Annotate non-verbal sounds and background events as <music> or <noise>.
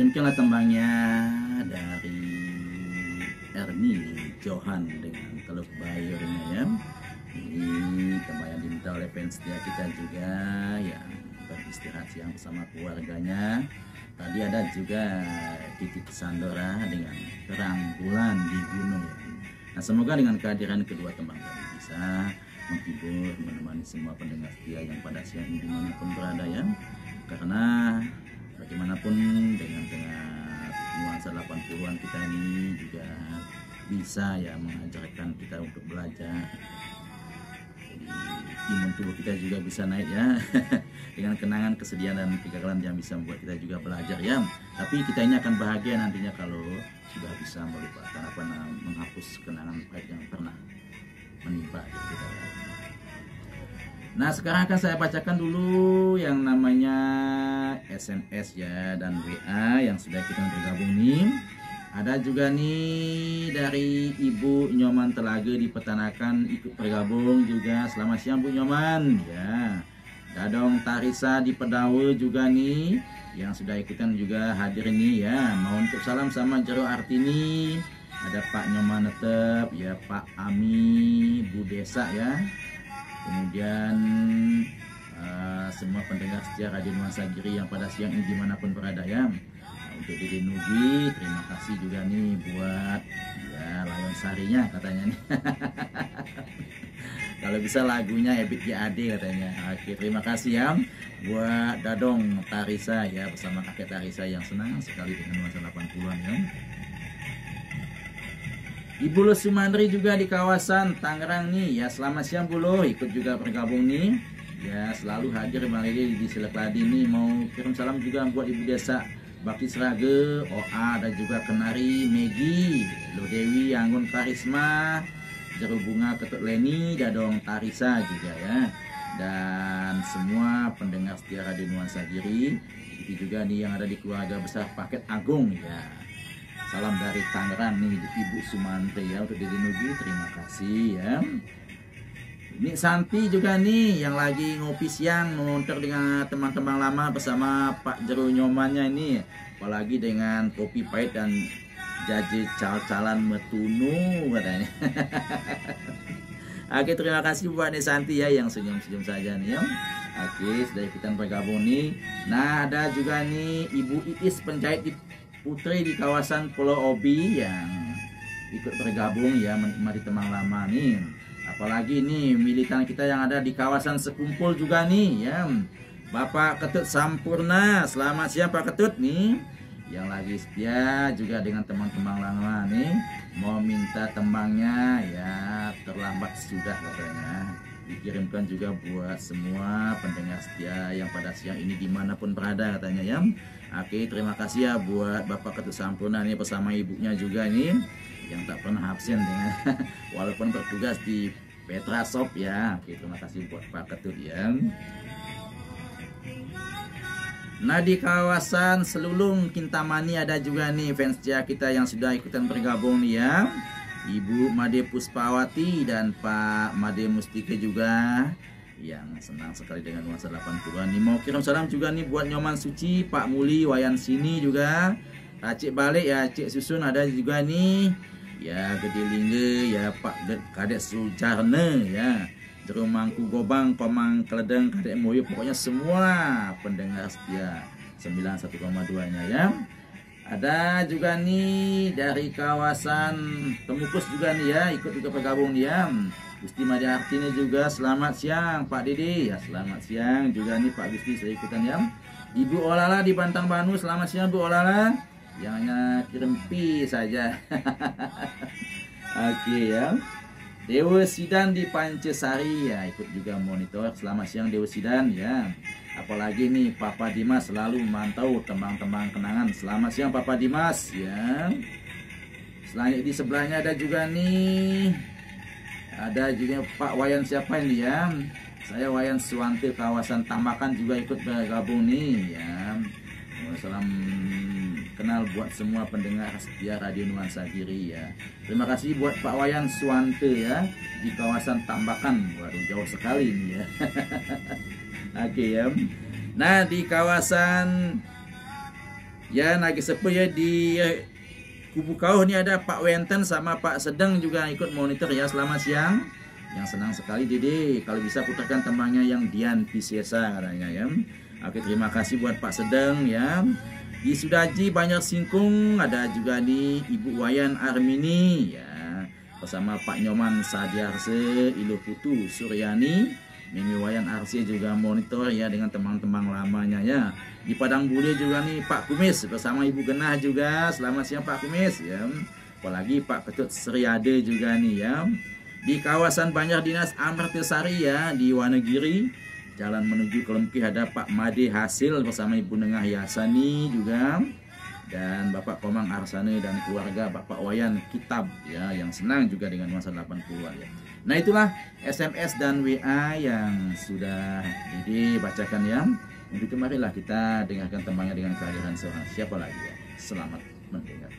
demikianlah tembangnya dari Ernie Johan dengan teluk bayurnya ya ini yang diminta oleh fans setia kita juga yang beristirahat siang bersama keluarganya. Tadi ada juga titik Sandora dengan terang bulan di gunung. Nah semoga dengan kehadiran kedua tembang tadi bisa menghibur menemani semua pendengar setia yang pada siang ini di mana pun berada ya. Karena bisa ya mengajarkan kita untuk belajar. Jadi, imun tubuh kita juga bisa naik ya. <laughs> Dengan kenangan kesedihan dan kegagalan yang bisa membuat kita juga belajar ya. Tapi kita ini akan bahagia nantinya kalau sudah bisa melupakan apa menghapus kenangan baik yang pernah menimpa kita. Nah sekarang akan saya bacakan dulu yang namanya SMS ya dan WA yang sudah kita bergabung nih. Ada juga nih dari Ibu Nyoman Telaga di Petanakan ikut bergabung juga. Selamat siang Bu Nyoman ya. Dadong Tarisa di Pedawe juga nih yang sudah ikutan juga hadir nih ya. Mau untuk salam sama Jero Artini. Ada Pak Nyoman tetep ya Pak Ami Bu Desa ya kemudian uh, semua pendengar setia Radio Nuansa Giri yang pada siang ini di mana pun berada ya untuk Dede Nugi terima kasih juga nih buat ya lawan sarinya katanya nih. <laughs> Kalau bisa lagunya Ebit JAD katanya. Oke terima kasih ya buat Dadong Tarisa ya bersama kakek Tarisa yang senang sekali dengan nuansa 80-an ya Ibu Lo Sumandri juga di kawasan Tangerang nih. Ya selamat siang Bu Lo. Ikut juga bergabung nih. Ya selalu hadir Bang Lili di Selekladi nih. Mau kirim salam juga buat Ibu Desa Bakti Serage OA dan juga Kenari Megi Lo Dewi Anggun Karisma Jeru Bunga Ketut Leni Dadong Tarisa juga ya dan semua pendengar setia Radio Nuansa Giri itu juga nih yang ada di keluarga besar Paket Agung ya Salam dari Tangerang nih Ibu Sumantri ya untuk Dede Nugi terima kasih ya. Ini Santi juga nih yang lagi ngopi siang ngonter dengan teman-teman lama bersama Pak Jeru Nyomannya ini apalagi dengan kopi pahit dan jaje cal-calan metunu katanya. <laughs> Oke terima kasih buat nih Santi ya yang senyum-senyum saja nih ya. Oke sudah ikutan bergabung nih. Nah ada juga nih Ibu Iis penjahit Putri di kawasan Pulau Obi yang ikut bergabung ya menikmati teman lama nih. Apalagi nih militan kita yang ada di kawasan Sekumpul juga nih ya. Bapak Ketut Sampurna, selamat siang Pak Ketut nih. Yang lagi setia juga dengan teman-teman lama nih mau minta tembangnya ya terlambat sudah katanya dikirimkan juga buat semua pendengar setia yang pada siang ini di mana pun berada katanya ya Oke terima kasih ya buat Bapak Ketut Sampurna nih bersama ibunya juga nih yang tak pernah absen dengan <laughs> walaupun bertugas di Petra Shop ya Oke terima kasih buat Pak Ketut ya. Nah di kawasan Selulung Kintamani ada juga nih fans kita yang sudah ikutan bergabung nih ya. Ibu Made Puspawati dan Pak Made Mustika juga yang senang sekali dengan nuansa 80-an nih. Mau kirim salam juga nih buat Nyoman Suci Pak Muli Wayan Sini juga. Acik balik ya Cik Susun ada juga nih ya Gede Lingga ya Pak Kadek Sujarne ya. Jeruk Mangku Gobang Komang Keledeng Kadek Moyo pokoknya semua pendengar setia. 91,2 nya ya. Ada juga nih dari kawasan Temukus juga nih ya. Ikut juga bergabung dia Gusti Madia Artini juga selamat siang Pak Didi. Ya selamat siang juga nih Pak Gusti saya ikutan ya. Ibu Olala di Bantang Banu selamat siang Bu Olala yang hanya kirim pi saja. <laughs> Oke ya. Dewa Sidan di Pancesari ya ikut juga monitor. Selamat siang Dewa Sidan ya. Apalagi nih Papa Dimas selalu memantau tembang-tembang kenangan. Selamat siang Papa Dimas ya. Selanjutnya di sebelahnya ada juga nih ada juga Pak Wayan siapa ini ya? Saya Wayan Suwanti kawasan Tambakan juga ikut bergabung nih ya. Salam kenal buat semua pendengar setia Radio Nuansa Giri ya terima kasih buat Pak Wayan Suwante ya di kawasan Tambakan waduh jauh sekali ini ya <laughs> oke ya nah di kawasan Ya lagi sepe ya di kubu kau ni ada Pak Wenten sama Pak Sedang juga ikut monitor ya selamat siang. Yang senang sekali Dede kalau bisa putarkan tembangnya yang Dian Piscesa katanya ya. Oke terima kasih buat Pak Sedang ya. Di Sudaji banyak singkung. Ada juga di Ibu Wayan Armini ya. Bersama Pak Nyoman Sadiarse Ilu Putu Suryani. Mimi Wayan Arsi juga monitor ya dengan teman-teman lamanya ya. Di Padang Bule juga nih Pak Kumis bersama Ibu Genah juga. Selamat siang Pak Kumis ya. Apalagi Pak Ketut Seriade juga nih ya. Di kawasan Banjar Dinas Amartisari ya di Wanegiri jalan menuju ke ada Pak Made Hasil bersama Ibu Nengah Yasani juga dan Bapak Komang Arsane dan keluarga Bapak Wayan Kitab ya yang senang juga dengan masa 80-an ya. Nah itulah SMS dan WA yang sudah dibacakan ya. Untuk itu marilah kita dengarkan tembangnya dengan kehadiran seorang siapa lagi ya. Selamat mendengar.